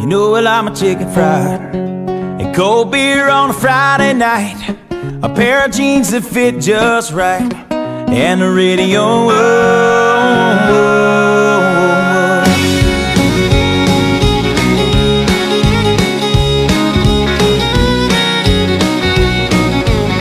You know well I'm a chicken fried. And cold beer on a Friday night. A pair of jeans that fit just right. And the radio.